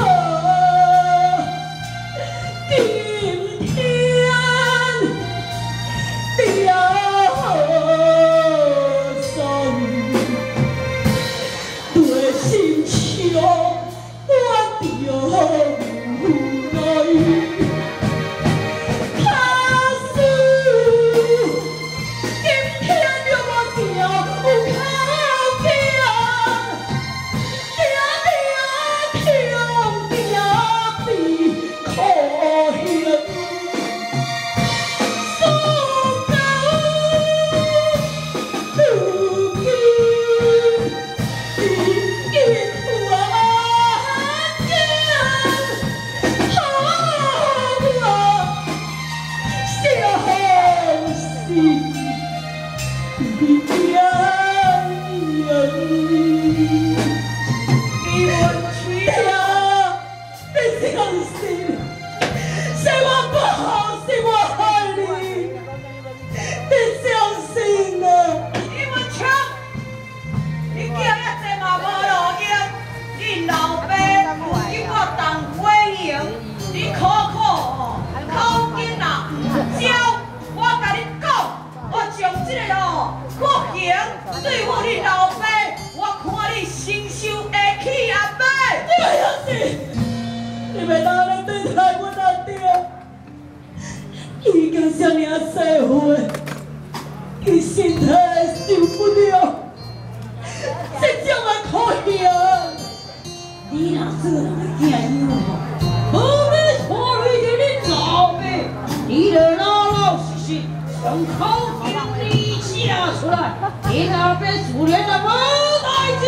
어. Yeah, yeah. 对我的老爸，我看你承受会起阿爸。对啊是，你别拿来对待我阿爹，已经什么社会，伊身体受不了，这种的可怜。你若做人的囝儿，何必拖累着你老爸？你得老老实实，从口中里写出来。你那边苏联的无代志。